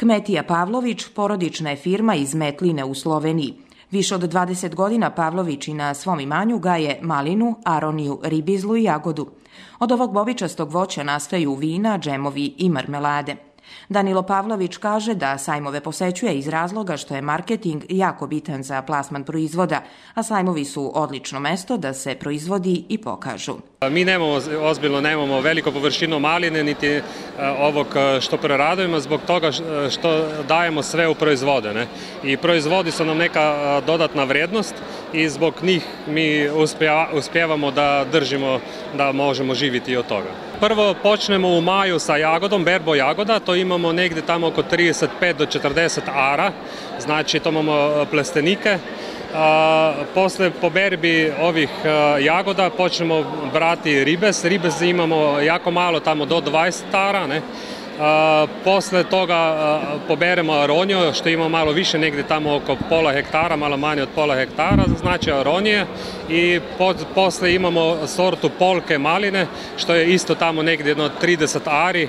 Kmetija Pavlović porodična je firma iz Metline u Sloveniji. Više od 20 godina Pavlović i na svom imanju gaje malinu, aroniju, ribizlu i jagodu. Od ovog bobičastog voća nastaju vina, džemovi i marmelade. Danilo Pavlović kaže da sajmove posećuje iz razloga što je marketing jako bitan za plasman proizvoda, a sajmovi su odlično mesto da se proizvodi i pokažu. Mi nemamo, ozbiljno nemamo veliko površinu maline, niti ovog e, što preradujemo, zbog toga e, što dajemo sve u proizvode. Ne? I proizvodi su nam neka dodatna vrednost i zbog njih mi uspjevamo da držimo da možemo živiti od toga. Prvo počnemo u maju sa jagodom, berbo jagoda, to imamo negde tamo oko 35 do 40 ara, znači to imamo plestenike, posle po berbi ovih jagoda počnemo brati ribes. Ribes imamo jako malo, tamo do 20 tara, ne? Posle toga poberemo aronjo, što ima malo više, negde tamo oko pola hektara, malo manje od pola hektara, znači aronije. I pod, posle imamo sortu polke maline, što je isto tamo negde jedno 30 ari,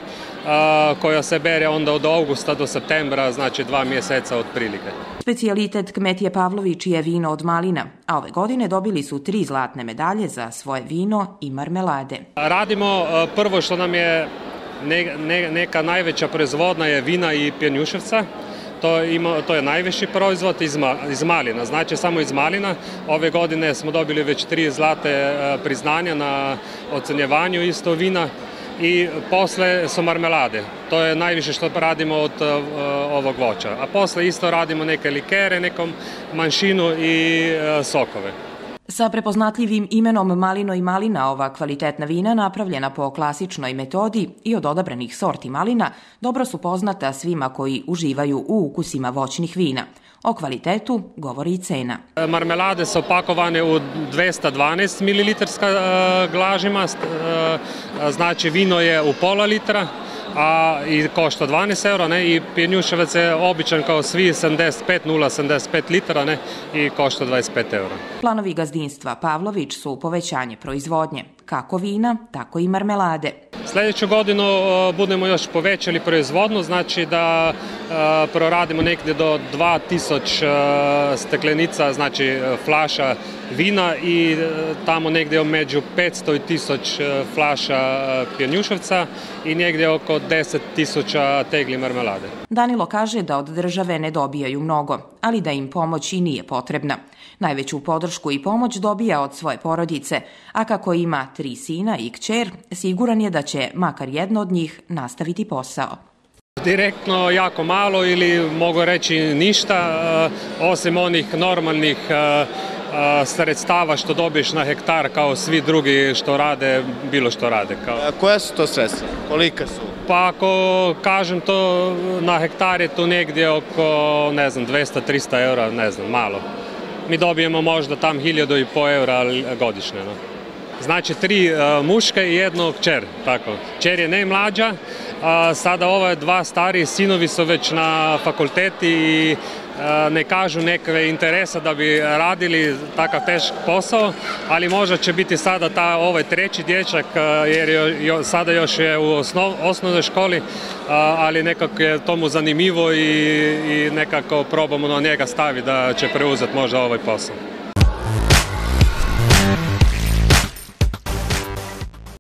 koja se bere onda od augusta do septembra, znači dva mjeseca otprilike. Specijalitet Kmetije Pavlović je vino od malina, a ove godine dobili su tri zlatne medalje za svoje vino i marmelade. Radimo prvo što nam je ne, ne, neka najveća proizvodna je vina i pjenjuševca, to, ima, to je najviši proizvod iz, iz malina, znači samo iz malina. Ove godine smo dobili već tri zlate priznanja na ocenjevanju isto vina i posle su marmelade. To je najviše što radimo od uh, ovog voća. A posle isto radimo neke likere, nekom manšinu i uh, sokove. Sa prepoznatljivim imenom Malino i malina ova kvalitetna vina napravljena po klasičnoj metodi i od odabranih sorti malina dobro su poznata svima koji uživaju u ukusima voćnih vina. O kvalitetu govori i cena. Marmelade su opakovane u 212 ml glažima, znači vino je u pola litra, a i košta 12 eura, ne, i pjenjuševac je običan kao svi 75, 0,75 litara, ne, i košta 25 eura. Planovi gazdinstva Pavlović su povećanje proizvodnje, kako vina, tako i marmelade. Sledeću godinu budemo još povećali proizvodnu, znači da proradimo nekde do 2000 steklenica, znači flaša vina i tamo negde među 500 i 1000 flaša pjenjuševca i negde oko 10.000 tegli marmelade. Danilo kaže da od države ne dobijaju mnogo, ali da im pomoć i nije potrebna. Najveću podršku i pomoć dobija od svoje porodice, a kako ima tri sina i kćer, siguran je da će makar jedno od njih nastaviti posao. Direktno jako malo ili mogu reći ništa, osim onih normalnih sredstava što dobiješ na hektar kao svi drugi što rade, bilo što rade. Kao. A koja su to sredstva? Kolika su? Pa ako kažem to na hektar je tu negdje oko, ne znam, 200-300 eura, ne znam, malo. Mi dobijemo možda tam hiljadu i po eura godišnje. No. Znači tri uh, muške i jedno kćer, tako. Kćer je najmlađa, sada ova dva stari sinovi su već na fakulteti i ne kažu nekve interesa da bi radili takav tešk posao, ali možda će biti sada ta, ovaj treći dječak, jer je, jo, sada još je u osnov, osnovnoj školi, ali nekako je tomu zanimljivo i, i nekako probamo na njega staviti da će preuzeti možda ovaj posao.